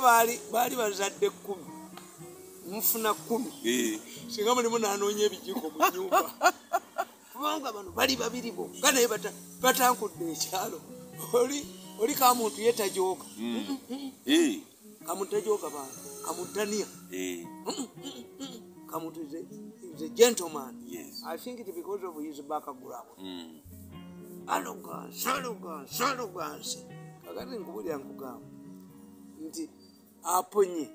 singa baali bazadde kumi. Mufuna kumi. Eh, singa mulimu nanoonya ebijiko mu nyumba kubanga bano bali babiri bokka naye bata- batankudde ekyalo. Oli kamuntu ye tajooga. Eh, kamuntu tajooga bantu. Kamuntania eh, kamuntu is a- gentleman. Yes. i think it because of his background arrogance arrogance arrogance kakati nkubulira nkugamba. Nti aponye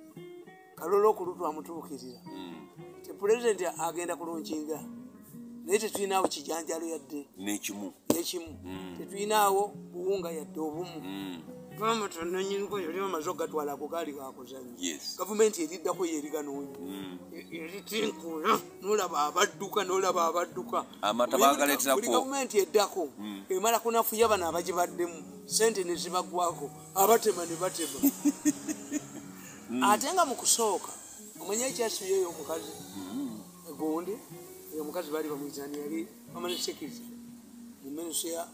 kalola okulutwa amutuukirira. Mm. ti pulezidenti agenda kulunkinga naye tetulinaawo kijanjalo yadde. N'ekimu. Nekimu. Mm. tetulinaawo buwunga yadde obumu. Mm, gamba tonanyiniko yali amaze ogatwala ako gaali gakuzanya gavumenti eriddako yeriganoonya Mm, eritinkuula nolaba abadduka nolaba abadduka. Buli gavumenti eddako emala kunafuya bano abagibaddemu sente ne zibagwako abatema ne batema ate nga mu kusooka omanye ekyasuyeyo omukazi gundi oyo omukazi baali bamwitani yali amane sekirity mu ministry ya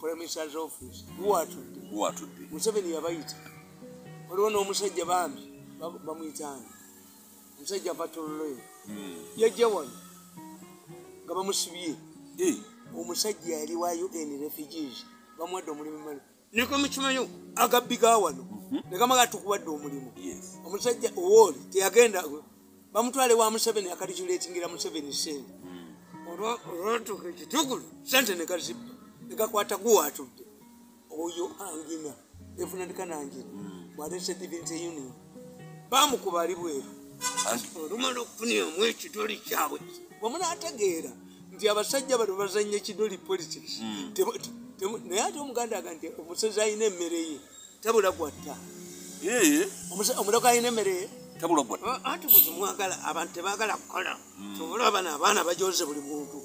primisers office. Guwatudde museveni yabayita. Waliwo n'omusajja bambi ba- bamwitaani omusajja vatoloyo Mm, yajja wano nga bamusibye. Omusajja yali wa un refugees bamuwadde omulimu mali niko mukimanyo agabbiga wano negamaga tukuwadde omulimu. Omusajja owooli teyagenda bamutwale wa museveni akaliculetingira museveni sente. Olwa- olwatuuka ekitugulu sente negazibba negakwata guwatudde. Oyo angina efunanikanangina bwalese divinity union. Bamukuba ali bweru. Olumala okufuniramu ekidoli kyabwe. Bwemunaategeera nti abasajja bano bazanya ekidoli politics naye ate omuganda aga nti omusezi alina emmere ye tabula gwatta omuloko alina emmere? Tabula gwa Ah, anti bwezimwagala abantu tebagala kukola. Tubula bano abaana bajoze buli muntu.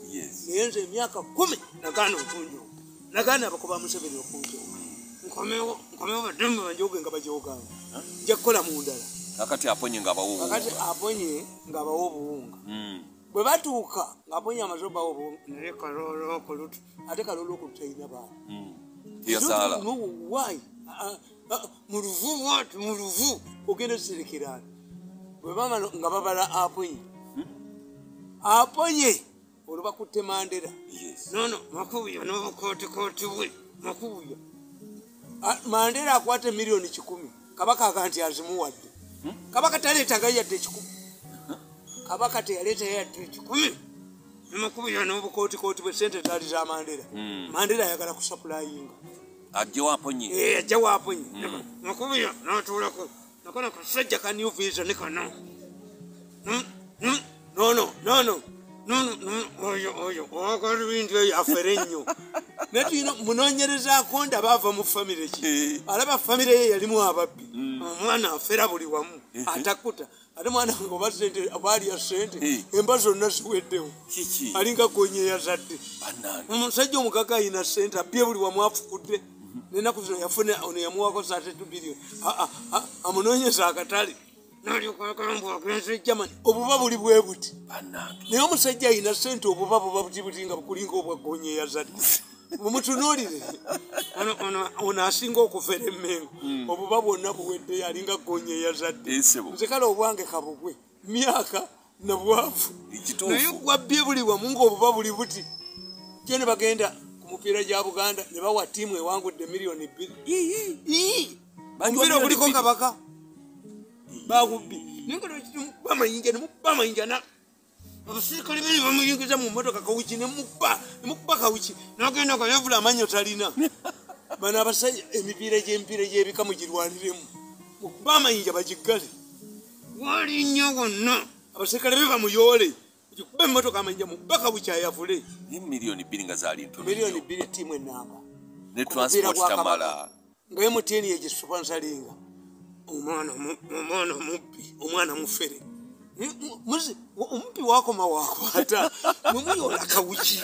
Naye nze emyaka kumi nagaana okunjo nagaana abakuba museveni okunjo nkomewo nkomewo baddembe banjoge nga bajoganga nja kukola mu ndala. Kakati aponye nga abawo kakati aponye ng'abawa obuwunga. Mm, bwe batuuka ng'aponye amaze obawa obuwunga naye kalolo okulutu ate kalolo okulutu talina baana. Mm. Mu luvu bwati mu luvu ogenda oserekeraana bwe bamala nga babala aponye. Aponye? Olwo bakutte mandera nono makubuya n'obukootikooti bwe. Makubuya Ah, mandera akwata miliyoni kikumi. Kabaka aga nti azimuwadde. Kabaka taleetaga yadde ekikumi. Kabaka teyaleetayo yadde ekikumi. Nemakubuya n'obukootikooti bwe. Sente zaali za mandera Mm. mandera ayagala kusapulayinga ajjewo aponye Eh, ajja waaponye makubuya natuulako nakona kasajja ka new visa ne kano. Nono nono nono nono, oyo oyo owagala ebintu eyo afere nnyo naye tuyina munoonyerezaako ndaba ava mu famire ki? Eh. alaba famire ye yalimu ababbi. Omwana afera buli wamu atakuta. Ate mwana wange oba sente obalya sente Eh. emba zonna ziweddewo. Alinga gonya yazadde bannange. Omusajja omugaga ayina sente abye buli wamu afukudde nenaku zino yafuna ono yamuwako satetu bilioni amunoonyeza akatale nalyokwakambwa agenze germany obuba buli bwe buti naye omusajja ayina sente obuba buba buti buti nga bukulinga obwagonye yazadde mumutunuulire Ono- asinga okufera emmengo obuba bwonna buweddeyo alinga gonye yazadde esebo nze kale obwange kabugwe myaka nabwavu naye gwabbye buli wamu ngaobuba buli buti kyo ne bagenda mupiira gya buganda ne bawa ttiimu ewangudde miliyoni bbiri omupiira oguliko kabaka? Bagubbi naye nga nemuba amayinja nemuba amayinja na abasirikale bene bamuyingiza mu motoka kawuki nemuba nemukuba kawuki nagenda kayavula amanyo talina. Bano abasajja emipiira gyemipiira gyebika mugirwaniremu. Mukuba amayinja bagiggale walinnya wonna abasirikale be bamuyoole gikuba emotoka amayinja mukuba kawuki ayavule ne miliyoni bbiri nga zaali ntono miliyoni bbiri ttiimu enamba ne transport tamala. nga mtn yegisponsalinga omwana omwana mubbi omwana mufere umpi wako mawako hata mumuyolaka wiki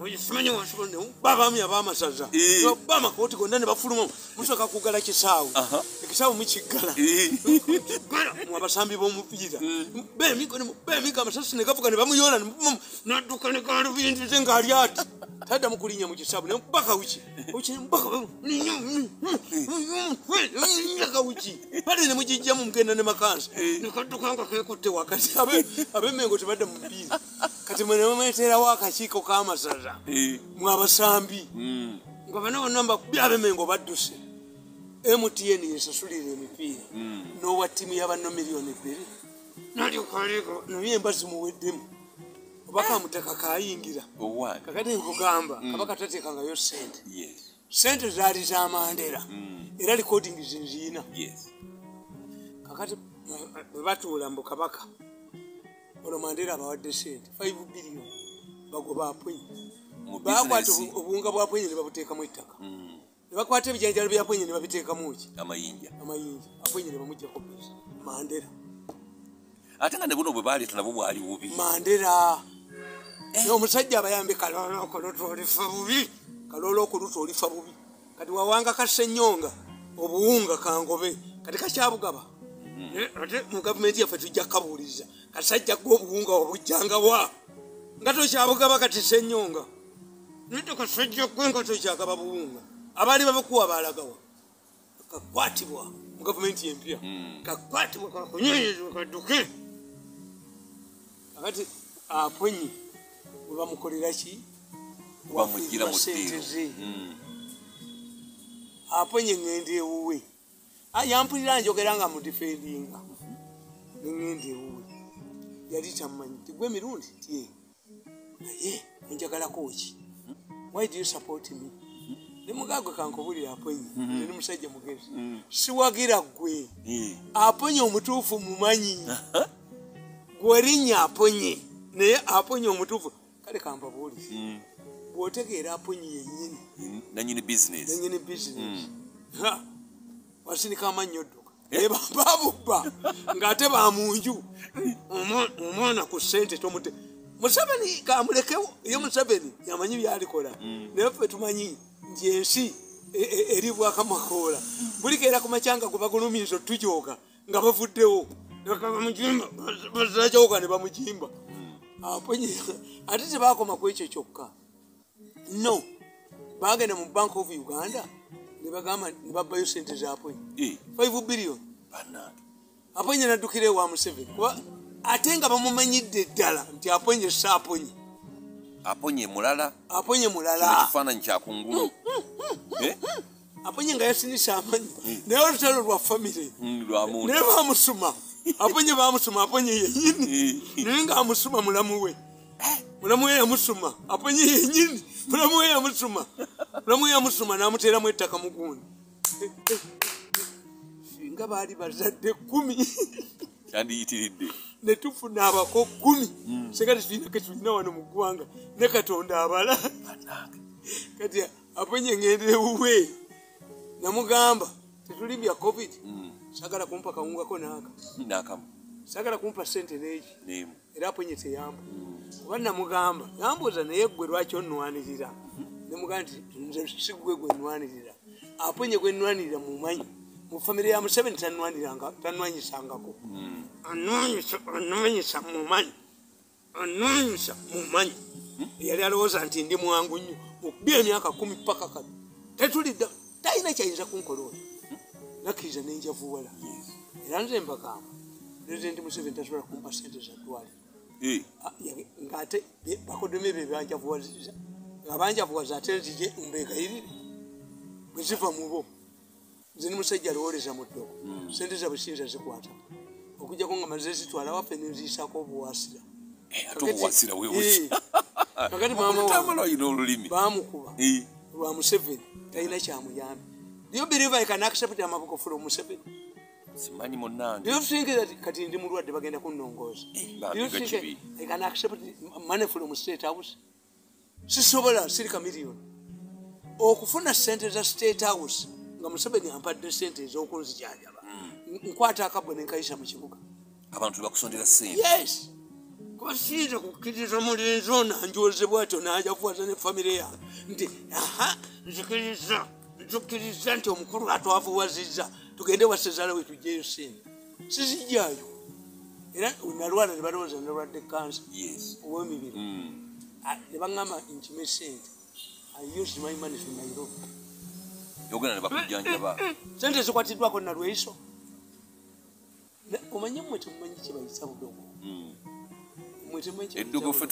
okisimanye wansulo ne babamu yabamasazza eh. bamakoti gonna ne bafuluma musoka kugala kisaawe ekisaawe mukiggala eh. gala mwabasambi b'omupiira eh. bemiga amasasi ne gavuga ne bamuyola nadduka mm, ne galubindize ng'ali ati tadda mukulinya mm, mu kisaawe ne mubaka wiki nyaka wiki bale ne mugijjamu mugenda ne makansa. Nekadduka nga kekutte wakati. Abemengo tebadda mu bbiiri kati mwe nebameterawo akakiiko k'amasaza Eh, mwe abasambi mm, nga bano bonna mbakubye abemengo badduse. Mtn yesasulira emipiira. Mm. n'owa ttiimu y'abanno miliyoni bbiri. Nalyokaliko naye emba zimuweddemu oba kamuteka kayingira Owani. kakati nkugamba kabaka tateekangayo sente Yes. sente zaali za mandera. Mm. era recording zinziina. Yes. kakati bwe batuula mbu kabaka olwo mandera abawadde sente 5 biliyoni bagoba apwenyi bakwata obuwunga bwa pwenyi ne babuteekamu ettaka. Mm. ne bakwata ebijanjalo bya pwenyi ne babiteekamu ki? Amayinja. amayinja. Apwenyi ne bamuggyako besi mandera Ate nga ne buno bwe baleeta nabwo bwali bubi. mandera omusajja abayambe kaloolo okuluta olifa bubi. Kaloolo okuluta olifa bubi. Kati wawanga kasenyonga obuwunga kangobe kati kakyabugaba Eh, ate mu gavumenti yaffe tujja kabuuliza kasajja gwe obuwunga wabujjanga wa nga tokyabugaba kati senyonga nete kasajja gwe nga tokyagaba buwunga. Abaali babukuwa balagawa kakwatibwa mu gavumenti empya. Kakwatibwa kakunyonyezwa kadduke kakati apwenyi bwe bamukolera ki? Bamugira mu Sente ze. Mm. apwenye ŋŋenda ewuwe Ah, yampulira njogera nga mudifendinga neŋŋenda ewuwe yali tamanyi tigwe emirundi tye naye onjagalako ki why do you support me? Ne mugagwe kankubulira apwenye nze ni musajja mugezi siwagira gwe aponye omutuufu mumanyi. Gwerinnya aponye. Naye aponye omutuufu. Kale kambabuulize Mm. bw'otegeera aponye yennyini. Nanyini bizinesi wasinika amannyo odduka naye babubba ng'ate bamunju omwana ku sente tomute museveni kamulekewo ye museveni yamanyi byalikola. Naye ffe tumanyi nti ensi e- e- eri bwakamakoola bulikeera ku macyanga gwe bagulumiza otujoga nga bavuddewo. Bazajoga ne bamujimba. Aponye ate tebakoma ku ekyo kyokka. No bagenda mu bank of uganda nebagamba nebabbayo sente Eh. 5 billion. Bannange. aponye naddukira ewa museveni kuba ate nga bamumanyidde ddala nti aponye saaponye Aponye mulala. aponye Kino mulala. Kifaananyi kya kungulu. Eh? aponye nga yasinisa amanyi. Naye olutalo lwa famire Mm, naye bamusuma aponye bamusuma aponye yenyini Eh. naye nga amusuma mulamu we mulamu we yamusuma. Aponye yenyini mulamu we yamusuma. Mulamu we yamusuma namuteramu ettaka mugundi singa baali bazadde kumi Kyandiyitiridde. netufuna abako kumi singa tetulina ketulina wano mu ggwanga ne katonda abala. Kati aponye ngende ewuwe namugamba tetuli bya covid sagala kumpa kawungako naaka Nakamu. sagala kumpa sente neeki era aponye teyamba oba namugamba yambuuza naye gwe lwaki onnwanirira nemugamba nti nze si gwe nnwanirira. Aponye gwe nnwanirira mumanyi. Mu famire ya museveni tanwanyisangako anwanyisa anwanyisa mumanyi. Anwanyisa mumanyi. Yali alowooza nti ndi mwangu nnyo. Mukubi emyaka kumi paka kati tetulidda talina kyayinza kunkola oyo nakkiriza nenjavuwala era nze mbagamba pulezidenti museveni tasobola kumpa sente za ddwaliro Eh. Ah, bye- bakoddomu ebyo byanjavuwazizza nga banjavuwaza ate nzije mbegayirire bwe ziva mu bo. Nze ni musajja alowoleza mu ddogo sente zabwe siyinza zikwata. Okujjako nga maze zitwala waffe nenziisako obuwaasira kakati bamukuba lwa museveni talina kyamuyambe Do you believe I can accept amaboko from Museveni? Simanyi munnange. That kati ndi mulwadde bagenda kunnongooza? think kibi. I can accept money from state house? Sisobola sirika miliyoni. Okufuna sente za state house nga Museveni ampadde sente ez'okunzijanjaba. Nkwata akabbo ne nkayisa mu kibuga. Abantu bakusondera ssente. Yes. Kuba siyinza kukkiriza mulenzi ono anjozebwa atyo n'ajavuwaza ne famire yange nti aha nzikiriza nzikiriza nti omukulu atwavuwazizza tugende wasezaala we tugyeyo sente sizijjayo. Era nalwala ne balowooza nalwadde kansa ow'emibiri. Mm. Ah, ne baŋŋamba nkime sente i used my money to nairobi. Yogenda ne bakujjanjaba. Sente zikwatiddwako nalweiso. Omanyi mmwe temumanyi kyebayisa budogo? Mm. eddogo ffe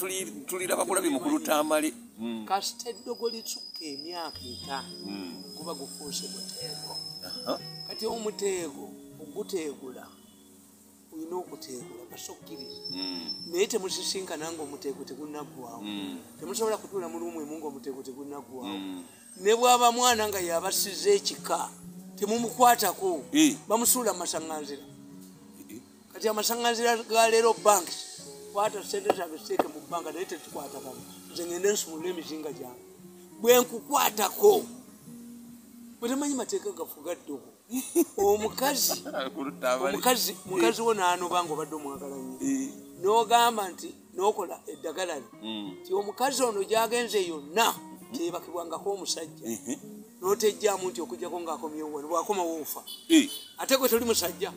tulira bakulabi mukulu tamale Mm. kasita eddogo litsukka emyaka etaano. Mm. guba gufuuse muteego. Kati omuteego oguteegula olina okuteegula gasokkiriza Mm. naye temusisinkana nga omuteego tegunaggwawo Mm. temusobola kutuula mu lumu emu ngaomuteego tegunaggwawo Mm. ne bwaba mwana nga yabasiza ekika temumukwatako. Bamusuula mu masaŋŋanzira kati amasaŋŋanzira ga leero banki kwata sente zange ziteeke mu banka naye tezikwatagana nze ngende nsumula emizinga gyange bwe nkukwatako bwe temanyi mateeka gafuga ddogo omukazi omukazi mukazi wo n'anoba nga obadde omwagala nnyo Eh. n'ogamba nti n'okola eddagala lye. Mm. ti omukazi ono gyagenze yonna teyebakibwangako omusajja. N'otejjaamu nti okugjako ng'akomyewo wano bwakomawo ofa Eh. ate gwe toli musajja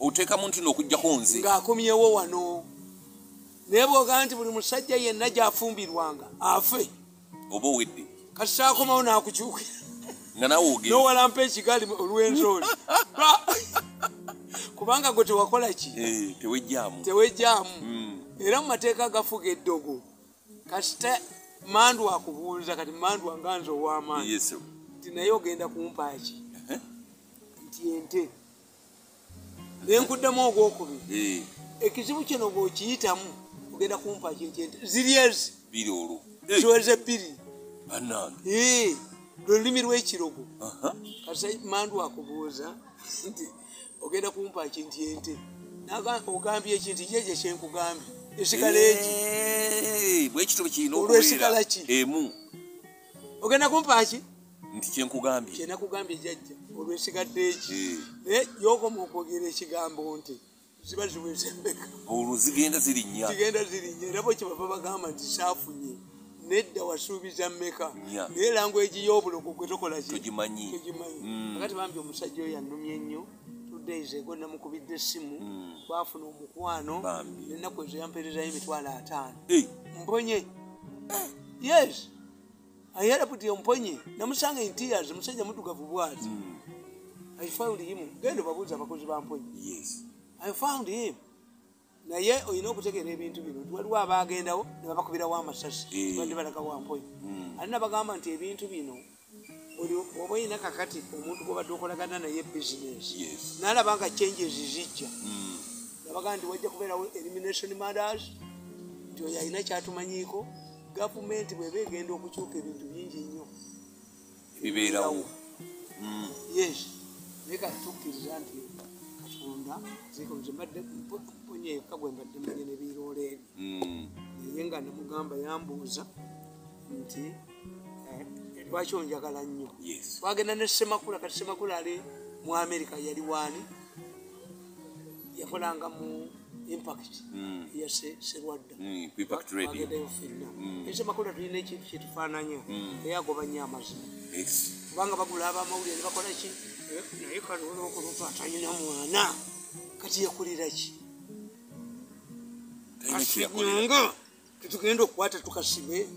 oteekamu nti n'okugjako nze. ng'akomyewo wano. Naye bwogamba nti buli musajja yenna gyafumbirwanga afe. Oba owedde kati saakomawo n'akukyukira. Nga naawe ogenda. Nowalampa ekigali olw'enzooli Ba- kubanga gwe tewakola ki? Eh, tewejjaamu. Tewejjaamu. Mm. era mu mateeka agafuga eddogo kasita mandu akubuuza kati mandu anganze ow'amaanyi. Nti naye ogenda kumpaaki Eh. nti ente. Naye nkuddemu ogwokubiri. Eh, ekizibu kino bw'okiyitamu ogenda kumpaaki nti ente? Ziri ezi. Biri olwo. Ziweze bbiri bannange Eh, lwe lulimi lw'ekirogo kasa mandu akubuuza nti ogenda kumpaaki nti ente? Ogambye eki nti jeje kyenkugambye. Esigala Eh, bwe kityo bwe kirina Olw'esigala ki? emu. Ogenda kumpaaki nti kyenkugambye. Kyenakugambye jajja olwesigadde eki. Eh, naye yokoma okwogera ekigambo nti ziba ziweze mbeka olwo zigenda ziri nnya kigenda zirinnya. Era bwe kyebava bagamba nti saafunye nedda wasuubiza mmeka naye langweji y'obulogo gwe tokola ki? Togimanyi. Togimanyi. Mm. akati bambi omusajja oyo annumye nnyo tuddays ego namukubidde essimu Mm. twafuna omukwano Bambi. nenaku ezo yampeerezayo emitwalo ataano. Mponye. Yes. Ayalaputi omponye namusanga entias musajja mudugavu bwati. Mm, i found him. Genda obabuuza abakozi bamponye i found him naye olina okutegeera ebintu bino. Nti waliwo abagendawo nebabakubirawo amasasi Eh. badde balaga wamponye Mm. ate nabagamba nti ebintu bino oba olina kakati omuntu gwobadde okolagana naye bizinesi nalaba nga changes zijja. Mm, nabaga nti wajja kubeerawo elimination matters nti oyo alina kyatumanyiiko. Gavumenti bweba egenda okukyuka ebintu bingi nnyo. Bibeerawo Mm, yes. Naye kati tukkiriza nti katonda zikoze yekka gwe mbadde manye nebiroola ebi mm, naye nga namugamba yambuuza nti eh, lwaki onjagala nnyo? Twagenda ne semakula kati semakula ali mu amerika yali waani yakolanga mu impact Mm, ya Se- serwadda. Mm, radio. Twagendayo fenna Mm. esemakula tulina ekintu kyetufaananya Mm. naye agoba nnyo amazima kubanga bagula abamawulire ne bakola ki? Eh, naye kati olwokulupa talina mwana kati yakulira ki kasinyanga tetugenda okukwata tukasibe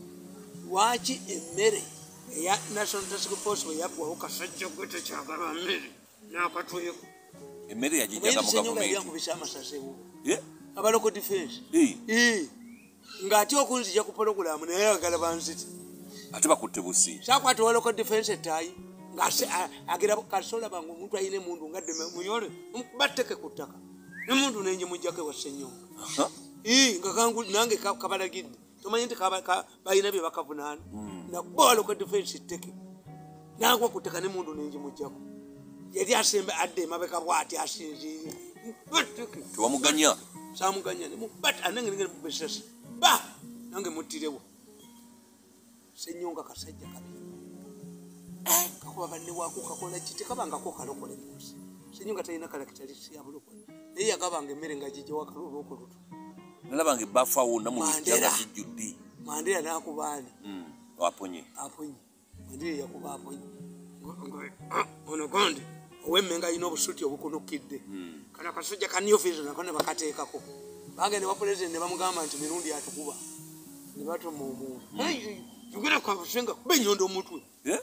lwaki emmere eya national task force bwe yaggwawo kasajja gwe tekyagala mmere nakatweko emmere yankubisa amasasewo abaloko defense ng'ate okunzija ku pologulamu naye ayagala banziti ate bakutte busi sakwata waloko defense ettayi ngaagira kasola bange omuntu ayina emundu nga ddeme muyole batteke ku ttaka. Emundu nenje mujjako ewasenyonga. Ii, nga kangu nange ka- kabalagidde tomanyi nti balina bye bakavunaana. Mm. nakubaloko defense tteke nagwa ku ttaka nemundu nenje mujjako yali asembe adde emabeka bwati asinziire tewamuganya? Samuganya but anange ningene mubesasa ba! Nange muttirewo senyonga kasajja kabi. Eh, kakuba banne wako kakola ki? Tekabangako kalokole. Musi senyonga talina kalakitalisi yabulokole naye yagabanga emmere nga gijjawa kalulu okulutu nalabanga ebbafu awo wonna mu lujja Mandela. nga kijjudde mandera nakubaani Mm, aponye. Aponye. Mandera yakuba aponye. Ono gondi owemmenga alina obusuti obukunukidde. Mm, kana akasujja kanyofizo nako ne bakateekako. Bagende bapulezidenti ne bamugamba nti mirundi atukuba. Ne batuma omuntu yogera kwabusenga kuba enyondo omutwe. Eh?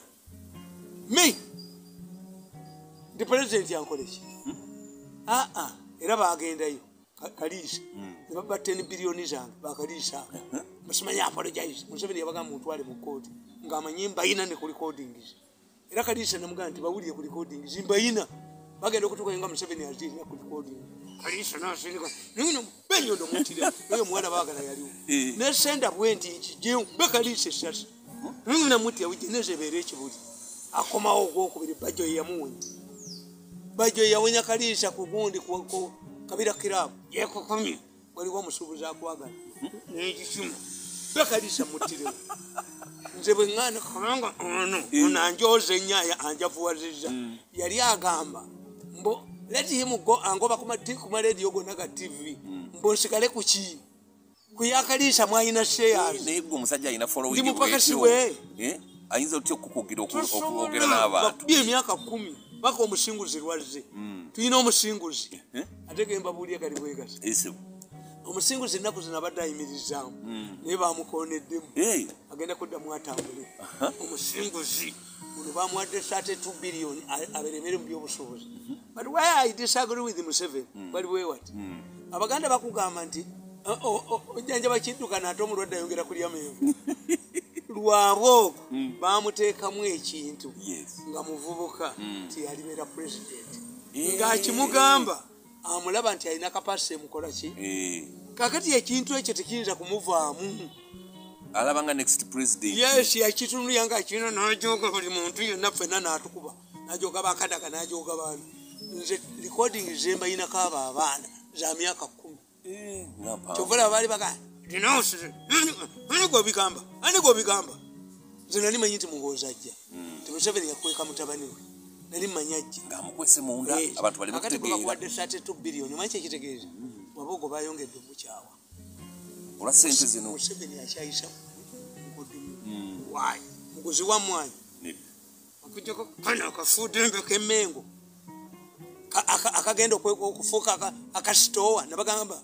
me ndi pulezidenti yankoleki? Aa era bagendayo kaliisa nebaba 10 biliyoni zange bakaliisa musimanyi apologize museveni yabaga mutwale mu kooti ngaamanyi mbaina ne ku recordings. Era kaliisa namugaa nti bawulire ku recordings. Mbayina bagenda okutuuka nga museveni azirina ku recording. Kaliisa nasindika. Nino benyondo mutire oyo muwala baagala yaliwo. Ne senda bwenti nkijeu bekaliisa esasi. Nina mutya wijeneza ebeera ekibuli. Akomawo ogwokubiri bajo yeyamuwonya bajo yawonya kaliisa ku gundi ku- ku kabira kirabu. Yekukumye waliwo omusuubuzi akwagala. Nekisimu bekaliisa mutirewo nze bweŋŋana kubanga ono ono anjoza enyaya anjavuwaziza yali agamba mbo let him go angoba ku mati- ku marediyo gonna ga tv mbo nsigale ku ki? Kuyakaliisa mwayina shares. Naye gwe omusajja alina following Ndi mupakasi bwetyo. we. Eh? ayinza otya okukugira oku- okwogera n'abantu? Bakubye emyaka kumi paka omusinguzi lwazze tulina omusinguzi Eh? ate gembabuulye gali bwegati Ese- omusinguzi ennaku zino abadde ayimirizaamu. Naye bamukoneddemu agenda kuddamu atambule. Omusinguzi uno bamuwadde 32 biliyoni aberemere mu byobusuubuzi. But why i disagree with museveni? Bali bwewati abaganda bakugamba nti ojjanjaba kiddukana ate omulwadde ayongera kulya menvu lwabwe ogwo bamuteekamu ekintu yes. nga muvubuka nti yalibeera pulezidenti Eh. ng'akimugamba amulaba nti alina kapasite mukola ki? Eh, kakati ekintu ekyo tekiyinza kumuvaamu. Alaba nga next president. Yes yakitunulya nga kino najoga buli muntu yonna ffenna natukuba najoga bakadaga najoga baana. Nze recording zembayinako abo abaana za myaka kumi Eh, nga mpanvu. Ani gwobigamba ani gwobigamba nze nali manyi nti muhooza ajja. Timuseveni yakweka mutabani we. Nali manyi ajja. Kutegeera bakuwadde 32 biliyoni manyi kyekitegeeza wabogo bayongedde omukyawa olwa sente zino. Museveni akyayisa mugudumu wayi muguzi wa mwanyi. Okujjako kano akafuudembe kemengo Ka- aka- akagenda okufuuka aka- akasitoowa. Nabagamba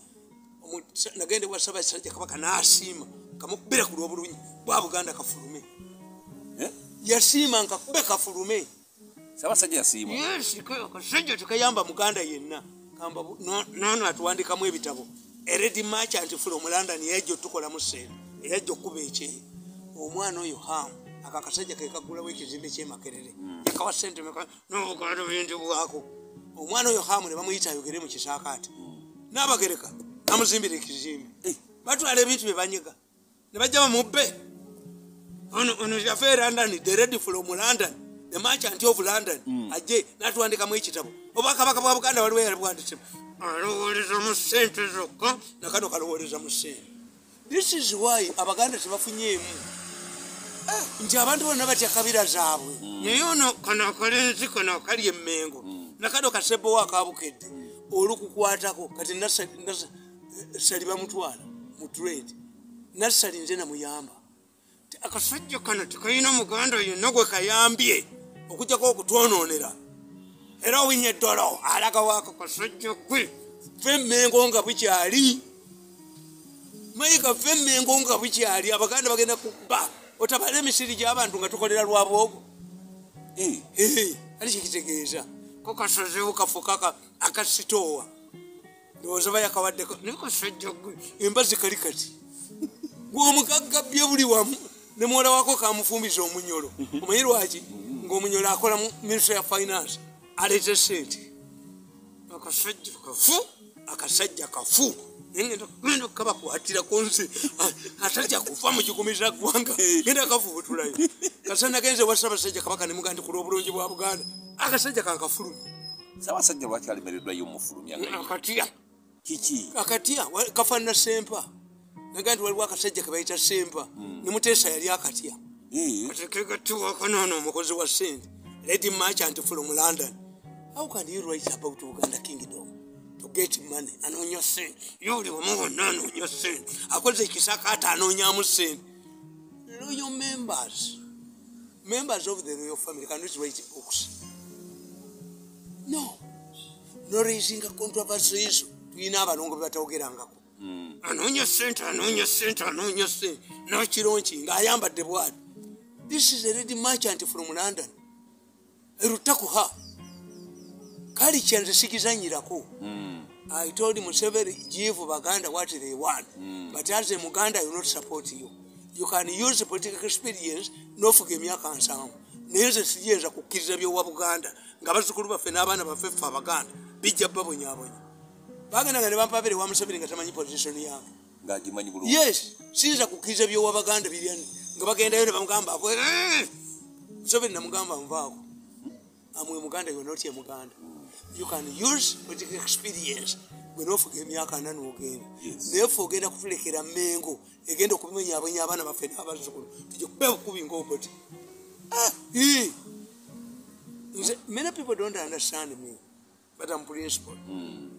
nagenda ewa ssaabasajja kabaka n'asiima kamukubira ku lw'obulunyi bwa buganda kafulume. Eh? yasiima nkakube kafulume. Ssaabasajja yasiima? Yes ka- akasajja tekayamba muganda yenna. Kamba bu- no- nono atuwandikamu ebitabo. Eredi merchant from london yajja otukolamu sente eyajja okuba ekyeyo omwana oyo hamu ako akasajja kekagulawo ekizimbe kyemakerere yakawa sente meka nobuganda buyindibwako omwana oyo hamu ne bamuyita ayogere mu kisaakaati n'abagereka namuzimbira ekizimbe. Batwala ebintu bye banyiga. Ne bajja bamubbe ono ono yafe e london the red from london the merchant of london. Ajje natuwandikamu ekitabo. Obwakabaka bwa buganda waliwo yalibwandise alowoleza mu sente zokka. Nakano kalowoleza mu sente this is why abaganda tebafunyeemu. Nti abantu bonna batya kabira zaabwe. Naye ono kano akalenzi kano akali emmengo. Nakano kasebowo akabukedde olukukwatako kati Nasa- sali bamutwala mu trade. Nasali nze namuyamba. Akasajja kano tekayina muganda yenna gwe kayambye okugjako okutwononera era owinye eddolo alaga waako kasajja gwe fe emmengo nga bukyali. Mayika fe emmengo nga bukyali abaganda bagenda kuba otabala emisiri gy'abantu nga tukolera lwabwogo Ehe, ali kikitegeeza ko kasozewo kafuka aka- akasitoowa ndowooza bayakawaddeko naye kasajja gwe embazi kali kati gweomugaggabye buli wamu ne muwala wako kamufumbiza omunyolo. Omanyi lwaki? Ngaomunyolo akola mu ministry ya finance aleete sente akasajja kafu? Akasajja kafu. Genda okabakwatirako nze atajja kufa mukikumiza ggwanga. Genda kafubutulayo kasa nagenze wa ssaabasajja kabaka nemuga nti kulwa obulungi bwa buganda. Akasajja kankafulumi ssaabasajja lwaki alemereddwayo omufulumya akatya kiki? Akatya kafaanana sempa. Naga nti waliwo akasajja kebayita sempa. Nemuteesa yali akatya Eh, atekegatiwakanano omukozi wa sente lady merchant from london. How can you write about uganda kingdom to get money anoonya sente yoli wamu wonna anoonya sente akoze ekisakaata anoonyamu sente royal members members of the royal family cannot write books? No. No raising controversies tulina abalongo bebatawogerangako anoonya sente anoonya sente anoonya sente nakironki ng'ayambadde bwati. This is a ready merchant from london. Erutakuha. Kali kyanze sikizanyirako I told Museveni give Baganda what they want. But as a Muganda, you not support you. You can use political experience n'ofuga emyaka nsanvu naye nze siyinza kukkiriza byowa buganda. Nga bazzukulu baffe n'abaana baffe ffe abaganda bijja babonyabonya bagenda nga ne bampabere wa museveni nga tamanyi position yange ng'agimanyi bulungi. Yes siyinza kukkiriza byowa baganda biryani nga bagendayo ne bamugamba "Eh!" museveni namugamba nvaako. Amwe muganda yonotye muganda. You can use political experience. Gwe nofuga emyaka ana nogenda. Naye fe ogenda kutulekera mengo egenda okubimenyabonya abaana baffe n'abazzukulu tujja kubeera bukubi ngaoboti nze many people don't understand me but am principle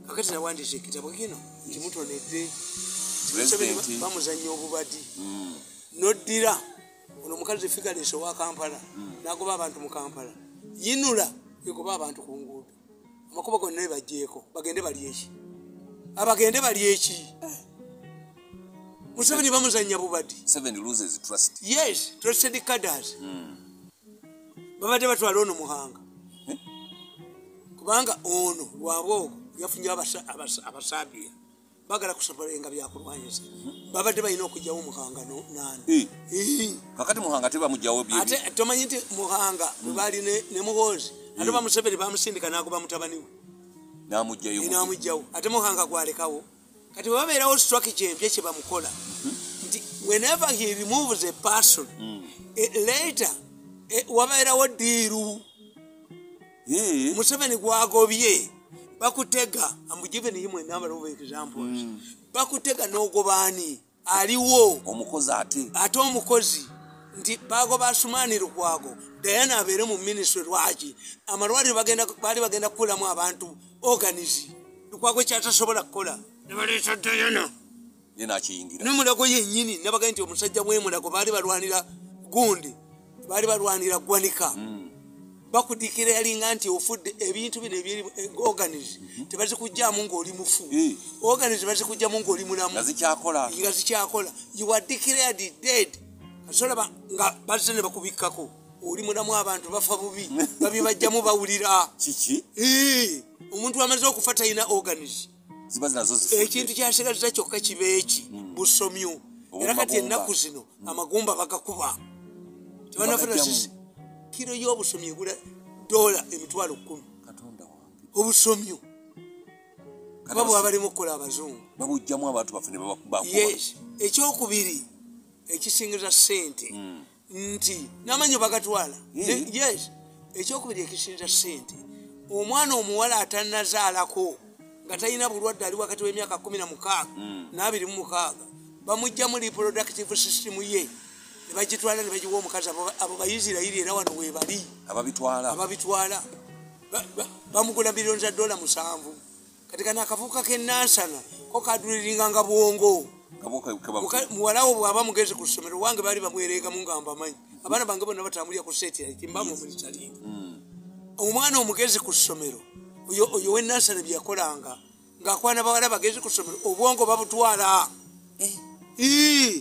kakati nawandisa ekitabo kino nti mutonedde President. bamuzanya obubadi noddira. Ono omukazi figalis owa kampala nagoba abantu mu kampala. Yinula yegoba abantu ku nguudo. Amakuba gonna ebajjeeko bagende bali eki abagende bali eki museveni bamuzanya bubadi yes trusted cadres babadde batwala ono muhanga kubanga ono lwabwe ogwo yafunye abasa- abasa- abasaabira bagala kusobolenga byakulwanyisa. Babadde balina okugyawo muhanga. Eh. kakati muhanga tebamugjawo ate tomanyi nti muhanga bwebaali ne- muhoozi ate bamuseveni bamusindika nagoba mutabani we. Namugjayo enamugjawo ate muhanga gwalekawo. Kati webabeerawo strategy empya kyebamukola nti whenever he removes a person eh, later eh, wabeerawo diiru museveni gwagobye bakutega amugiveni him a number of examples bakutega n'ogobaani aliwo? Omukozi ate ate omukozi nti bagoba asumaani lukwago dayana abeere mu minisitule lwaki? Amalwaliro baali bagenda kukulamu abantu organisi lukwago kyatasobola kukola? Nebaleeta dayana nemulago yennyini nabaga nti omusajja mwemulago baali balwanira gundi baali balwanira gwanika bakudikira yalinga nti ofudde ebintu bino ebyeri organis tebazikugjamu ngaoli mufu. Organis bazikugjamu ngaoli mulamu. Nga zikyakola. You are declared dead. Kasolaba nga bazze ne bakubikkako. Oli mulamu abantu bafa bubi. Babibajjamu bawulira. Kiki? Omuntu amaze okufa talina organis ekintu kyasigaza kyokka kiba eki? Busomyo. Era kati ennaku zino amagumba bagakuba. Tebanafuna kiro y'obusomyo egula dola emitwalo kumi obusomyo. Kuba bwaba balimu okukola abazungu. Babujjamu abantu baffe ekyokubiri ekisingiza sente nti n'amanyo bagatwala yes. Ekyokubiri ekisingiza sente omwana omuwala atanazaalako nga talina bulwadde ali wakati w'emyaka kumi na mukaaga n'abiri mu mukaaga bamugjamu reproductive system ye ne bagitwala ne bagiwa omukazi. Abo- bayisirayiri era wano webali ababitwala. Ababitwala. Ba- ba- bamugula miliyoni za dola musanvu. Kati kana akavuka kenansana ko kaduliringanga bwongo. Muka- muwalawo bwaba mugezi ku ssomero wange baali bamwereegamu nga mbamanyi abaana bange bonna batambulira ku setiriti mbamu mulitalinga omwana omugezi ku ssomero oyo wenansana byeyakolanga ngaakwana bawala bagezi ku ssomero obwongo babutwala.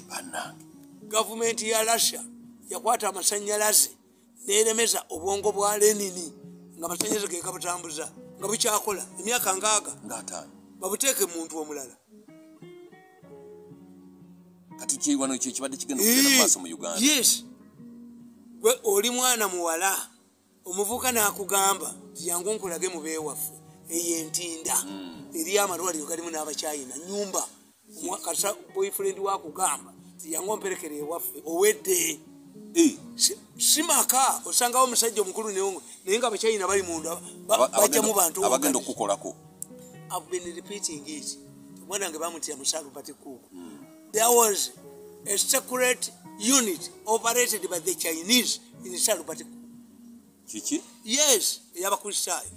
Banange gavumenti ya russia yakwata amasanyalaze neremeza obwongo bwa lenini nga amasanyalaze ge gabutambuza nga bukyakola emyaka ngaaga babuteeke muntu omulala. Kati kiwano ekyo kibadde kigenda kugenda mu maaso mu uganda? yes. Gwe oli mwana muwala omuvuka nakugamba tiyangu nkulage mubeewaffe eyo entinda. Eri amalwaliro galimu n'abakyayina nyumba kasa boyfriend wakugamba tiyangu omperekere ewaffe owedde Eh, Si- si maka osangawo omusajja omukulu newo naye nga abakyayina bali munda ba- aba- bajjamu abagenda- bantu abagenda okukukolako I've been repeating it. Omwana wange bamutya Musalubati Cook. There was a secret unit operated by the Chinese in Salubati Cook. kiki Yes, eyabakristaayo.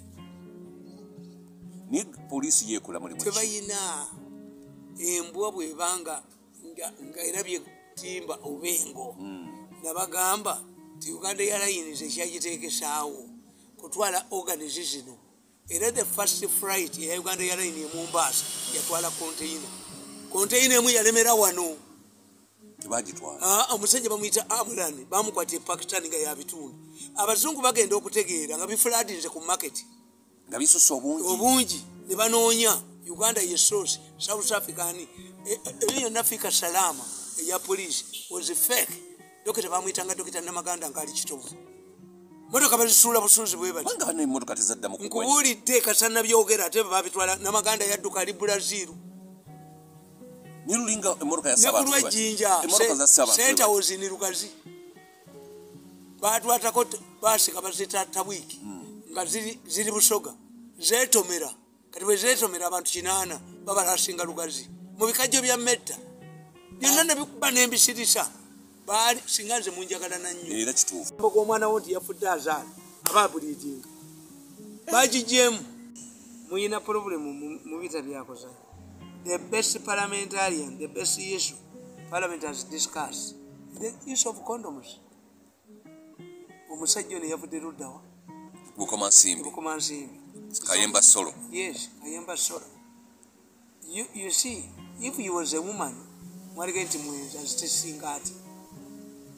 naye poliisi yeekola mulimu? Tebayina embwa bwebanga nga- nga erabye timba obengo nabagamba ti uganda airlines ekyagiteekesaawo kutwala organis zino. Era the first flight eya uganda airline e mombasa yatwala container. Konteyina emu yalemera wano. Tebagitwala. Ah, omusajja bamwyita amran bamukwata epakistan nga yabitunda abazungu bagenda okutegeera nga bifuladinze ku maketi nga bisusa obungi ne banoonya uganda ye source south african e- e- eyo yonna fika salama eya police was fake. Dokita bamwyitanga dokita namaganda ngaali kitovu. Motoka bazisuula busuuzi bwe bati kubanga bano emmotoka tezaddamu kugwa nkubuulidde kasana byogera ate babitwala namaganda yadduka ali bulaziru nilulinga emmotoka ya ne ku Ssabantu- lwejjinja emmotoka za Ssabantu- sentawozi ni lugazi. Batwatako t- basika bazita tabwiki nga ziri ziri busoga zetomera kati bwe zetomera abantu kinaana babalasinga lugazi. Mu bikajjo bya metta byonna nebikuba nembisirisa. Baali singa nze munjagala nannyo era kituufu. Gw'omwana wo nti yafudde azaala aba abuliitinga bagijemu muyina problemu mu- mu bita byakozanya the best parliamentarian the best issue parliament has discussed. The issue of condoms. Omusajja ono yavudde luddawa bukoma nsimbi kayemba solo. Yes kayemba sola you, you see if he was a woman mwalige nti mwenzi azitesinga ati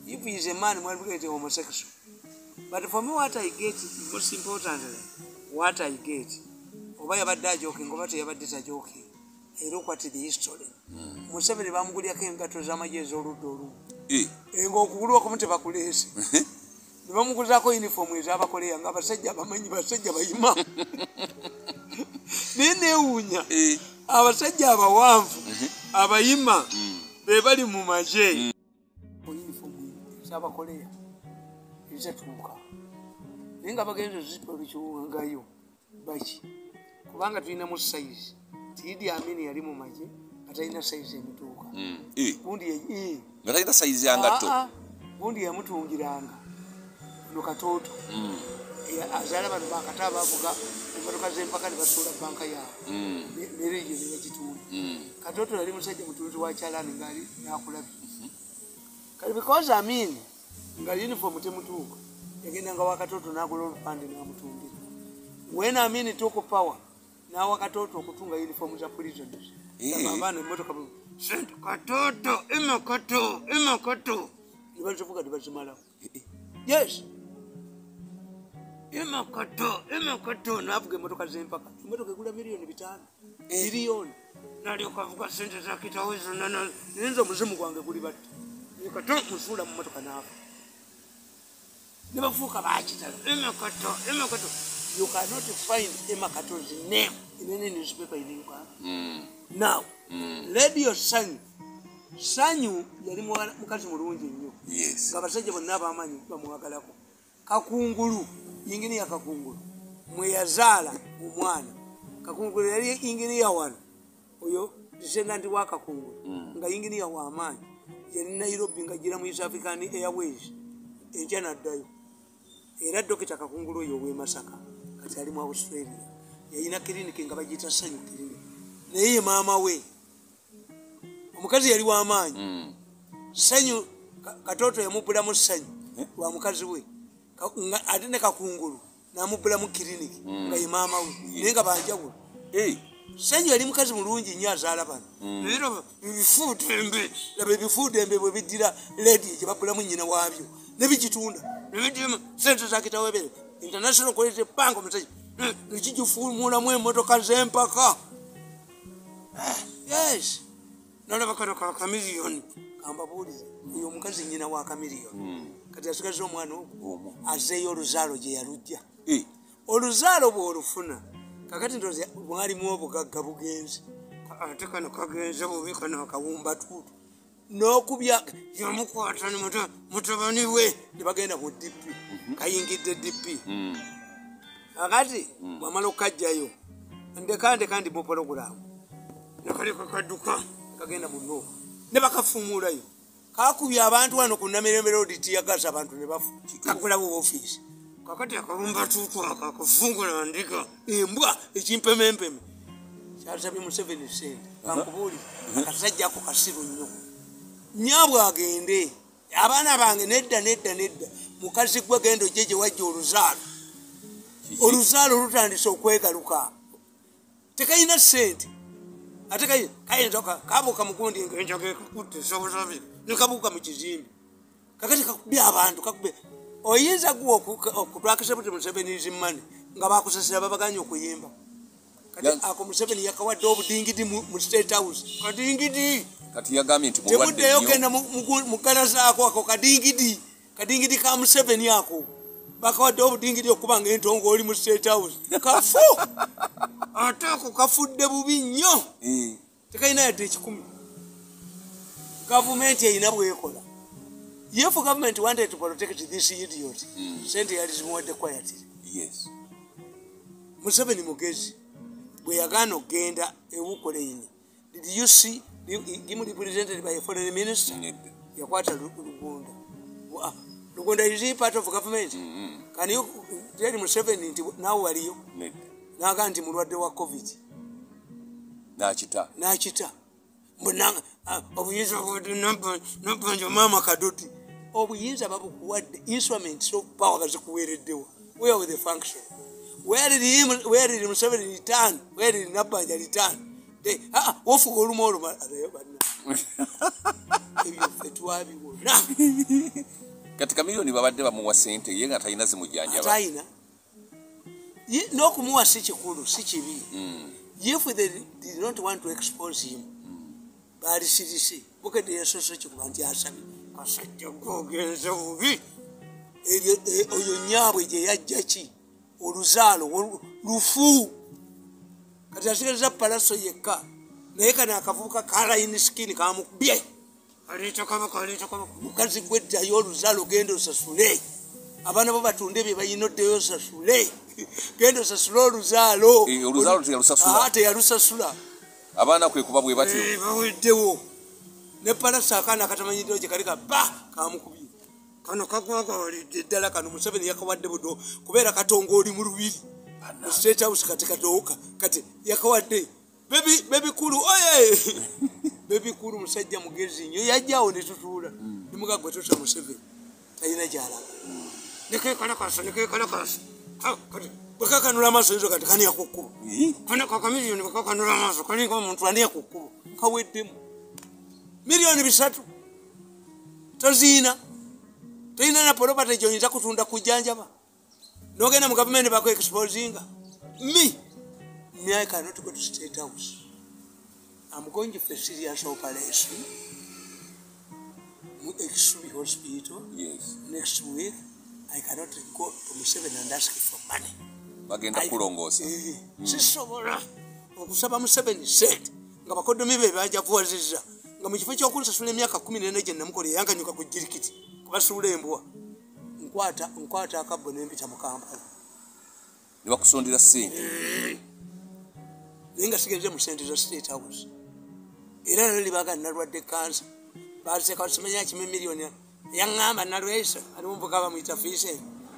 if he is a man mwalige nti homosexual. But for me what i get most importantly what i get oba yabadde ajoking oba teyabadde tajoking era okwati the history. Museveni bamugulyako engato z'amagye ez'oludda olumu. Eh, nga tebakuleese nebamuguzako uniform ezabakoleya nga abasajja abamanyi basajja bayima naye newuunya eh, abasajja abawanvu abayima be bali mu magye uniform ezabakoleya ezatuuka naye nga bagenza zipa olukiwangayo baki? Kubanga tulinamu sayizi tiidi amini yali mu magye nga talina sayizi emituuka. Mm, eh, gundi eh, nga talina sayizi yangatto Ah, ah. gundi yamutungiranga no katooto Mm, Eh, azaala bano bakata bavuga emotoka zempaka ne basuula banka yaabwe mm, Ne- nerejo nebagitunda mm. katooto yali musajja mutunzi wa kyalani ngaali nakulabye. Kati because amin nga uniform temutuuka yagendanga wakatooto nagula olupande namutungira when amin took power nawa katooto okutunga uniform za prisoners. Abaana emotoka sente katooto emakato emakato nebazivuga nebazimalawo yes emakato emakato navuga emotoka zempaka. Emotoka egula miliyoni bitano miliyoni nalyoka avuga sente zakitawo zonna na- nayinza omuzimu gwange guli batta kato musuula mu motoka naava nebafuuka bakitala emakato emakato you cannot find emakatos name in any newspaper in uganda Mm, now mm. radio sanyu. Sanyu yali mukazi mulungi nnyo. Yes. Ng'abasajja bonna abamanyi bamwagalako. Kakungulu inginiya kakungulu. Mweyazaala omwana. Kakungulu yali inginiya wano. Oyo descendant wa kakungulu. Mm. nga inginiya wamaanyi yali nairobi nga gira mu east african airways. Enkya naddayo. Era dokita kakungulu oyo owemasaka kati ali mu australia. Yayina kiriniki nga bagiyita sanyu kiriniki naye ye maama we omukazi yali wamaanyi Mm, sanyu Ka- katoto yamubulamu sanyu lwa mukazi we ate ne kakungulu namubulamu kiriniki nga ye maama we naye nga banjawulo. Eh, sanyu yali mukazi mulungi nnyo azaala bano. Naye laba ebifuudembe laba ebifuudembe bwe biddira lediyo gye babulamu nyina waabyo nebigitunda nebiddiramu sente zakitawebere international quality bank omusajja nekigifumulamu emotoka zempaka. Ah, yes. Nalaba kano ka kamiliyoni kambabuulize oyo omukazi nyina wa kamiliyoni. Mm. Kati asigaze omwana Omwo. azeeyo oluzaalo gye yalujja Eh, oluzaalo bwolufuna kakati ndoze mwalimu obugagga bugenze. Ate kano kagenze bubi kano akawumba tuutu. N'okubya yamukwata mutabani we ne bagenda mu dipi kayingidde dipi mm. akati bwamala okukajjayo ndeka ndeka ndi mu pologulamu nekali kakadduka kagenda muno ne bakafumulayo kakubye abantu wano ku namirembe road tiyagasa abantu ne bafu kakulawo ofiisi kakati akabumba tuutu ako akafungula ndika embwa ekimpemempeme. Kyasabye museveni sente kankubuuli akasajja ako kasiru nnyo. Nyabwe agende abaana bange nedda nedda nedda. Mukazi gwe genda ojje gye wajja oluzaalo. Oluzaalo lutandise okwegaluka. Tekayina sente ate kayi- kayinza kabuuka mugundi ngaenjaga ekakutte sobusobi nekabuuka mu kizimbe kakati kakubye abantu kakubye oyinza oku- okutwakisa buti musevenizi mane nga bakusasira babaganya okuyimba. Kati ako museveni yakawadde obudingidi mu state house. Kadingidi. Kati yagambye nti tebuddeyo genda mu- mu- mu galaza ako kadingidi. Kadingidi ka museveni ako. Bakawadde obudingidi okuba nga entongo oli mu state house. Kafu! Ate ako kafudde bubi nnyo. Eh, tekalina yadde ekikumi gavumenti erina bwekola. If government wanted to protect this idiot sente yali zimuwadde quietly. Yes. Museveni mugezi bwe yagaana okgenda ewukoleini did you see gimu represented by a foreign minister? Yakwata Lu- lugunda. Lugunda is part of government? Can you tell museveni nti nawe waliyo? Nagaa nti mulwadde wa covid. Nakita. Nakita obuyinza bwednabanja maama kadoti obuyinza babukuwadde instruments of power bazikuwereddewa where were the function where did him- where did museveni return? Where did nabanja return? They- ah, ah, wofuga oluma aleyo banna ebyo ffe twabiwona kati kamiliyoni babadde bamuwa sente ye nga talina zimujjanjaba atayina Ye- n'okumuwa si kikulu si kibi. If they did not want to expose him balisirise bukedde yasoso kikuba nti asabye kasajja gogenze bubi Eryo- e- oyo nyaabwe gye yajja ki oluzaalo olu- lufu kati asigaliza palaso yekka naye kano akavubuka kalaini skini kamukubye mukazi gweddayo oluzaalo genda osasule. Abaana bo batunda ebyo balina oddeyo osasule. Genda osasule oluzaalo Eh, oluzaalo teyalusasula. Abaana kwe kuba bwe batyo. Eh, baweddewo ne palasa akaana akatamanyiddeo gye kali kaba kamukubye kano kagwagawalidde ddala kano museveni yakawadde budo kubeera katonga oli mu lubiri. Mu state house kati katooka kati yakawadde. Bebi bebikulu oye! Bebikulu musajja mugezi nnyo yajjawo ne tutuula. Nemuga gwe tuta museveni. Talina gyalaga. Nekekalakasa nekekalakasa kati bwekakanula amaaso nzo kati kani yakukkuba Eh, miliyoni bakakanula amaaso omuntu kaweddemu. Miliyoni bisatu? Toziina toyina na gyoyinza kutunda kujanjaba nogenda mu gavumenti exposinga. Me me i cannot go to state house. I'm going for serious operation mu exubi hospital yes. next week. I cannot go to museven and ask for money bagenda kulongoosa. Eh, sisobola. Okusaba museveni sente nga bakodomi be bajavuwazizza nga mu kifo kyokunsasula emyaka kumi nena gye namukola yanganyuka ku jirikiti kubasuula embwa nkwata nkwata akabbo nempita mu kampala. Ne bakusondera sente naye nga sigenze mu sente za state house. Era nalo libaga nalwadde kansa baseka simanya kime miliyoni yaŋŋamba nalwesa alimu mbuga bamwyita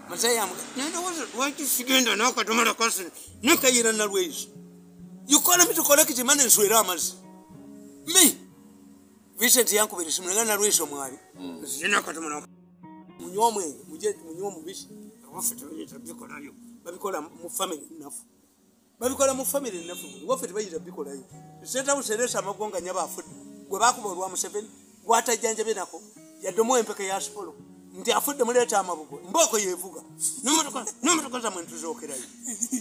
fiise mazayamnendowooza lwaki sigenda nakatomala kasi. Nekayira nalwesa yukola mitukolekiti mane nswera amazzi mi vincent yankubira esimu nenga nalwesa omwali. Zinakatomala munywa omwenge muje munywa omubisi abaffe tebayita bikolayo babikola mu family nafu babikola mu famire nafu waffe tebayita bikolayo sentabuseresa amagonga nya bafudde gwe bakuba olwa museveni gwatajjanjabe nako yadde omuwa empeka ya sipolo nti afudde muleeta amabugo mbooko yevuga. N'emotoka- zamwe ntuzokerayo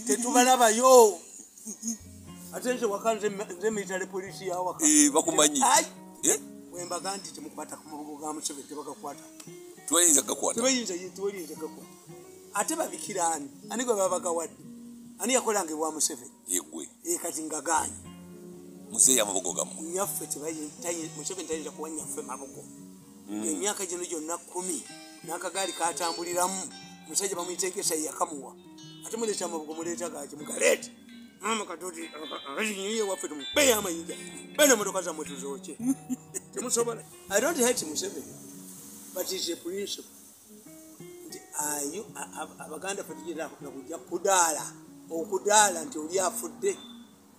tetubalabayo ate nze waka nze military polisi yawaka Eh, bakumanyi! Eh, bwembaga nti temukwata ku mabugo ga museveni tebagakwata tebayinza gakwata tebayinza gakwata ate babikira ani? Ani gwe babagawadde ani yakolanga ewa museveni? Yegwe Eh, kati ngaganye muzeeyo amabogo gammwe. Nyaffe museveni tayinza kuwa nyaffe mabugo. Emyaka gino gyonna kumi n'akagaali katambuliramu. Omusajja bamwitegesa yakamuwa. Ate muleeta amabugo muleeta gaki mugaleete waffe tumubeyo amayinja. Bene motoka zammwe tuzooke. Temusobola. I don't hate museveni but is a principle nti ayo abaganda ffe tugenda nakujja kudaala okudaala nti oli afudde.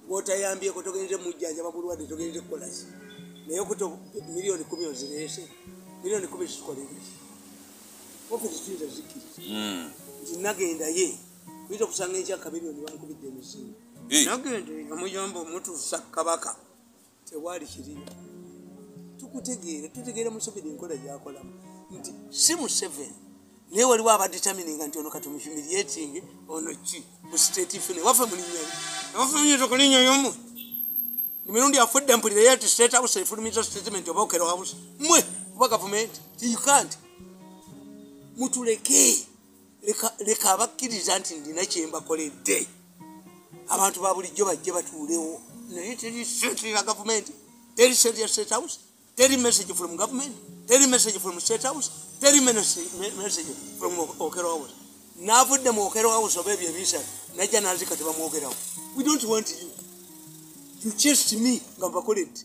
Ng'otayambyeko togenze mujjanjaba bulwadde togenze kukolaki naye okuto miliyoni kumi ozireese miliyoni kumi zikolereki ofe tetuyinza zikkiriza Mm. nti nagenda ye. Tuyinza okusanga ekyaka miliyoni bankubidde emisinga Eh. nagende nga muyamba omutuusa kabaka. Tewali kiriyo. Tukutegeera tutegeera museveni enkola gyakolamu nti si museveni naye waliwo abadetermininga nti ono katumihumiliating ono ki? Mustatifune waffe mulinyayo waffe munyeza kulinyayomwe emirundi afudde mpulirayo ti state house efulumiza statement oba okero house. Mwe oba gavumenti tiyukant mutuleke. Leka- abakkiriza nti ndina kyembakoledde abantu ba bulijjo bajje batuulewo. Naye teri sente ya gavumenti teri sente ya state house teri message from government teri message from state house teri message from okero house. Navudde mu okero house oba ebyo ebisatu najja nazika tebamwogerawo we don't want you. You chased me nga mbakoledde.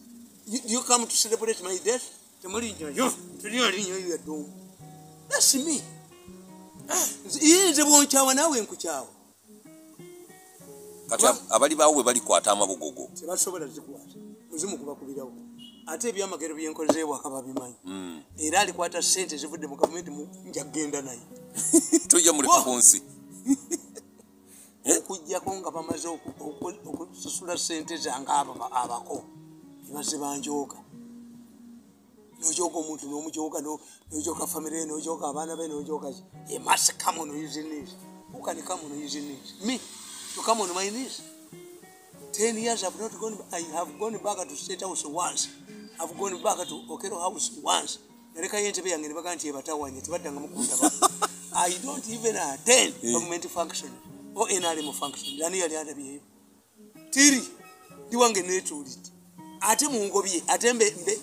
You, come to celebrate my death. Temulinyayo telialinyayo yaddomu that's me ye nze bwonkyawa naawe nkukyawa. Kati ab- abali baawo bwe balikwata amabugogo tebasobola zikwata muzimu kubakubirawo ate ebyamagero byenkozeewaka babimanyi era alikwata sente zivudde mu gavumenti njagenda naye. Tojja muleka Wo! ku nsi okugjako nga bamaze oku- oku- okusasula sente zange abako. Nebaze banjooga nojooga omuntu nomujooga no- nojooga famire nojooga abaana be nojooga ki e must come on who can come on me? To come on my knees ten years i've not gone i have gone back to state house once. I've gone back to okero house once. Nalekayo entebe yange nebaga nti ebatawanye tebaddanga mukundaba i don't even attend eh. government function or nrm function. Ani yali andabyeyo tiri ndi wange netuulidde ate mungobye ate mbe- mbe-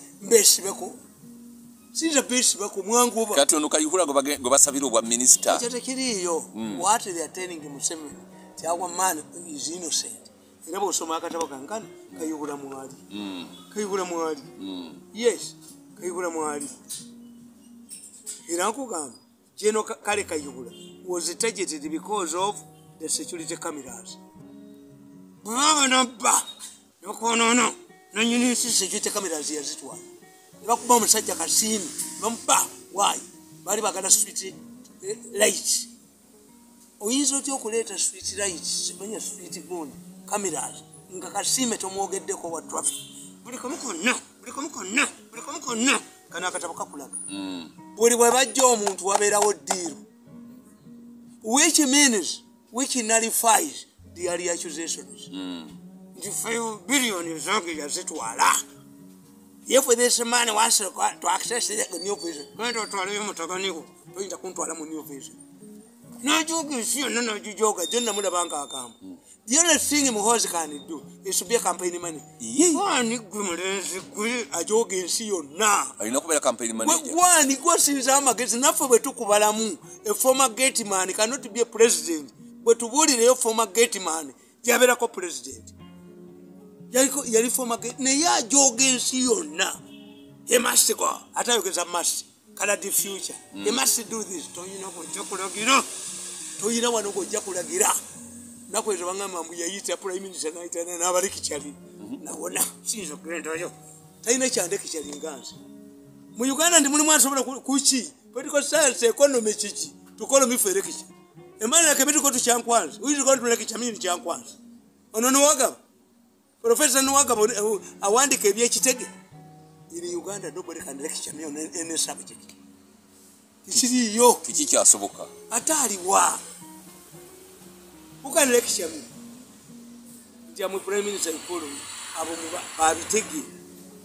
sinza besibeko mwangu oba kati ono kayihura gwe bage- gwe basabira obwa minisita ekyo tekiriiyo what they are telling museveni ti our man is innocent. Era bwosoma akatabo kankano kayibula mwali kayibula mwali yes kayibula mwali era nkugamba jeno Ka- kale kayibula was targeted because of the security cameras. Bwebaba nabba nokonono nanyini nsi security cameras yazitwala nebakuba omusajja kasiimi bamuba waayi baali bagala street light oyinza otya okuleeta street light simanya street gun cameras nga kasiime tomwogeddeko wa traffic. Buli kamu konna buli kamu konna buli kamu konna kano akatabo kakulaga. Buli bwe bajja omuntu wabeerawo ddiiru which means which nullifies the early accusations? Nti 5 billion zange yazitwala if this man wants to, access the new vision? Toyinza kuntwala mu new vision. Najoga the only thing muhozi can do is to be a campaign money. Wani gwe mulenzi gwe ajoga ensi yonna alina okubeera campaign manager gwani gwosinza amagezi naffe bwe tukubalamu eformer gateman cannot be a president. Bwe tubuulireyo former gateman yabeerako president Yaliko- yali former gate- naye ajoga ensi yonna. Emasigo ate ayogeza must the future. Emust do this. Toyina kojja kulagira. Toyina wano gojja kulagira. Naku ezo bagamba mbu yayita prime minister nayitana n'abalekikyali nawona siyinza okugendayo talina kyandekicali nganze mu uganda ndi mulimu asobola ku- kuki political science economy kiki? Tukolo mifereke emana kebitiko tukyankwanza uikontulekica mini kyankwanza ono niwagaba profesa niwagaba uh, awandika ebyekitege in uganda nobody can lecture me on any subject. Kikiriyo kiki kyasoboka ate aliwa ukan lecture me? Nti amwe prime minister ikulu abo babitege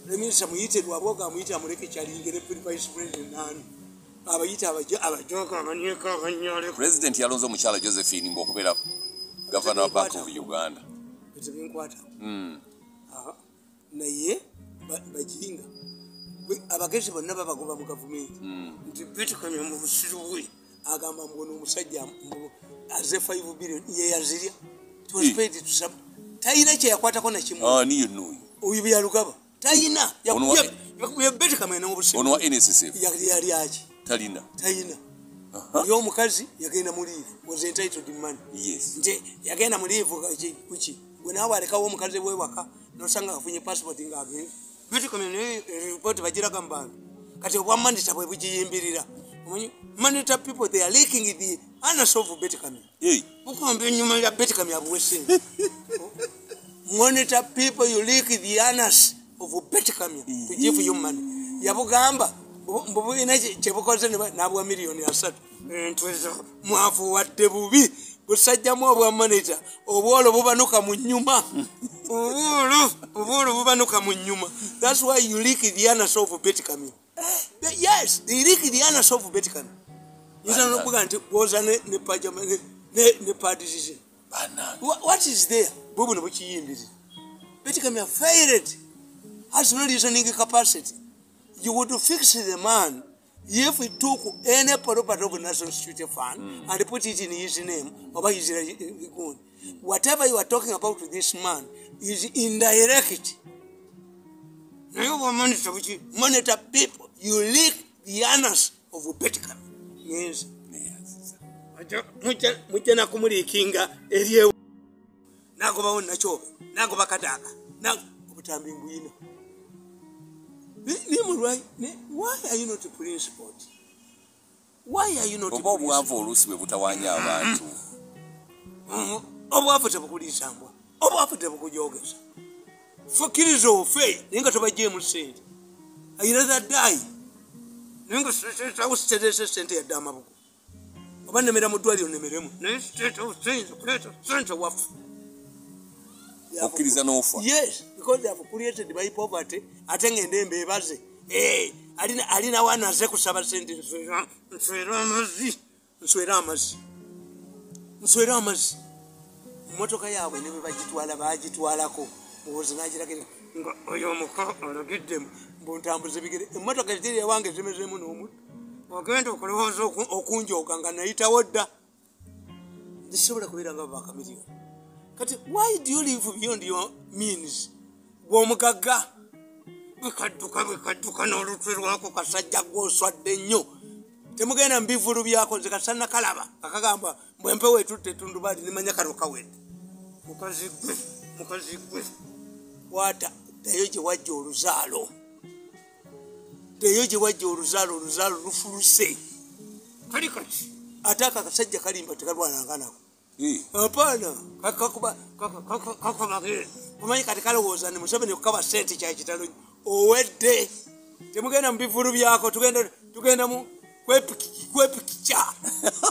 prime minister muyite lwaboga amuyite amuleke kyalingere vice president nani. Abayite abajo- abajoga abanyeka abanyale president yalonze omukyala josephine mbu okubeera gavana wa bank of uganda ekyo binkwata Mm. Aha. naye ba- bajinga abagezi bonna babagoba mu gavumenti. Nti bitukamya mu busiru bwe agamba mbona omusajja aze 5 billion yeyazirya It was Eh. paid to some- talina kyeyakwatako nakimu Ah, oyo byalugaba talina Ono wa- betikamena mu busiru ono wa nssf yali yali aki? Talina talina oyo omukazi yagenda mu liivu was entitled money. Yes. Nti yagenda mu liivu ki- kuki gwe naawe alekawo omukazi wewaka nosanga afunye passport ngaagenda bitikomeripoti bagiraga mu bantu kati obwa manita bwe bugiyimbirira omanyi manita people they are leaking the anus of beticami Hey, bukomba enyuma ya beticami abuwe sente monitor people you leak the anus of betcamia to give you money. Yabugamba mbu- mbu bulina kye- kyebukoze ne ba- n'abwa miliyoni asatu entwezo mwafuwadde bubi busajjamu obwa monita obwolo bubanuka mu nnyuma. Obwolo obwolo bubanuka mu nnyuma. Thats why you leak the anus of betcamia yes leak the anus of betcamia yinza nokuga nti bwoza ne pajama ne- ne- ne padisize bana. Wha- what is there? Bwe buno bukiyimbirira betcamia failed. Has no reasoning capacity. You would fix the man if he took any property of national security fund mm. and put it in his name oba his good. Whatever you are talking about to this man is indirect. Naye oba monitor buki monitor people you leak the anus of betcam ngenzi mujja nakumuliikinga eryewo nagobawo nakyobe nagoba kataaka na- obutambi ngwina oba obwavu oluusi bwe butawanya abantu Mm, obwavu tebukuliisa mbwa obwavu tebukujogeza fukiriza ofe naye nga tobajjeemu sente ayira zaddayi naye nga sawusiterese sente yadde amabugo oba nemera mu ddwaliro nemeremu naye sente osiyinza kuleeta sente waffe okkiriza n'ofa yes because they have created by poverty ate ngende embe ebaze. Eh, alina alina wanaze kusaba sente nswera amazzi nswera amazzi nswera amazzi. Motoka yaabwe ne bebagitwala bagitwalako muwozi nagiragira nga oyo omuka alagiddemu mbuntambuza ebigere emotoka ziri ewange zimezemu n'omutto ogenda okulowooza oku- okunjooga nga nayitawo dda. Zisobola kubeera nga babakamiliyoni kati why do you live beyond your means bw'omugagga bwekadduka bwekadduka n'olutwe lwako kasajja gwoswadde nnyo temugenda mu bivulu byako nze kasana kalaba akagamba bwempewo etutte etundubali nimanya kano kawedde mukazi gwe mukazi gwe kwata ddayo gye wajja oluzaalo ddayo gye wajja oluzaalo oluzaalo lufuluse kali kati ate ako akasajja kalimba tekalwananga nako Eh, apaana kakubagere omanyi kati kalowooza ni museveni okukaba sente kyakitalo owedde temugenda mu bivulu byako tugenda tugenda mu kwepiki- kwepikica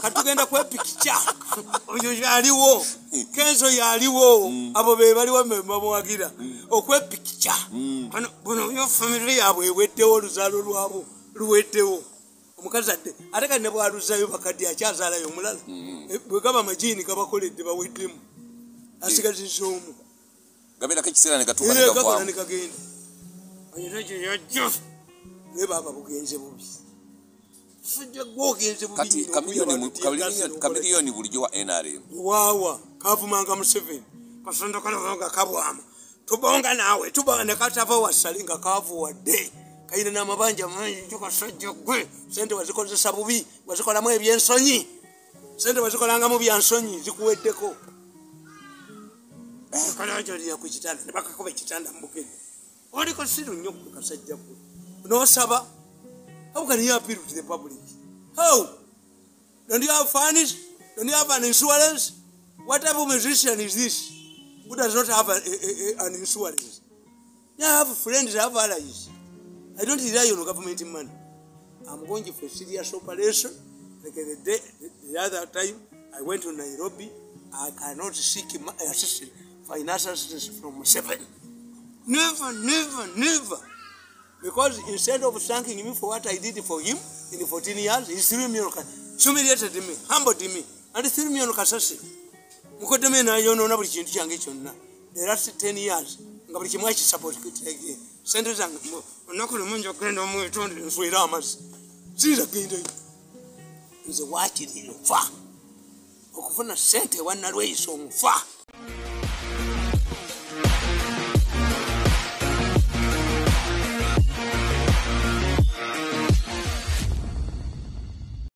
katugenda kwepikica oyo yaliwo. Kenzo yaliwo. Abo be baliwo bamuwagira. Okwepikica kano buno yo famire yaabwe eweddewo oluzaalo lwabo luweddewo. Omukazi adde ate kati ne bwaluzayo bakadde akyazaalayo omulala bwe gaba amajiini gabakoledde baweddemu. Asigaziza omu gabeerako ekiseera ne gatuuka ne Eh, gakola gavaamu ne kagenda. Ayina gye yajja. Naye baba bugenze bubi. Kati kamiliyoni bulijjo wa nrm waawa kavumanga museveni kasonda kalanga kabwama. Tubonga naawe tubonga nekatava wasale nga kavuwadde kayina n'amabanja mangi kasajja gwe sente wazikozesa bubi wazikolamu ebyensonyi. Sente wazikolangamu byansonyi zikuweddeko how can you appeal to the public? How don't you have funds don't you have an insurance? What type of musician is this? Who does not have a, a, a, an insurance? I have friends I have allies. I don't rely on government money. I'm going for a serious operation. Like the day the other time I went to Nairobi. I cannot seek assistance financial assistance from seven. Never never never. Because instead of thanking me for what I did for him in 14 years, he threw me on humiliated me, humbled me, and threw me on kasasi. mukoddemu nayonoona buli kintu kyange kyonna the last 10 years nga buli kimu akisapotege sente zange olunaku lumu nja kugenda omwetonde nswera amazzi siyinza gendayo nze wakiri nfa okufuna sente ewanalweyisa omufa